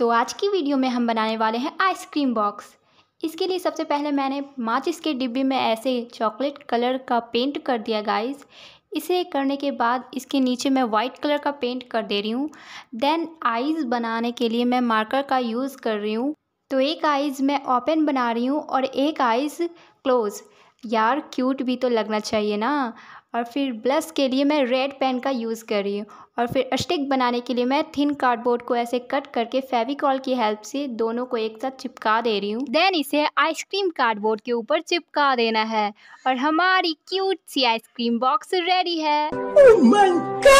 तो आज की वीडियो में हम बनाने वाले हैं आइसक्रीम बॉक्स। इसके लिए सबसे पहले मैंने माचिस के डिब्बे में ऐसे चॉकलेट कलर का पेंट कर दिया गाइस इसे करने के बाद इसके नीचे मैं वाइट कलर का पेंट कर दे रही हूँ। देन आइज़ बनाने के लिए मैं मार्कर का यूज़ कर रही हूँ। तो एक आइज़ मैं ओपन बना रही हूँ और एक आइज़ क्लोज़ यार क्यूट भी तो लगना चाहिए ना। और फिर ब्लस के लिए मैं रेड पेन का यूज़ कर रही हूँ। और फिर स्टिक बनाने के लिए मैं थिन कार्डबोर्ड को ऐसे कट करके फेविकॉल की हेल्प से दोनों को एक साथ चिपका दे रही हूँ। देन इसे आइसक्रीम कार्डबोर्ड के ऊपर चिपका देना है। और हमारी क्यूट सी आइसक्रीम बॉक्स रेडी है। Oh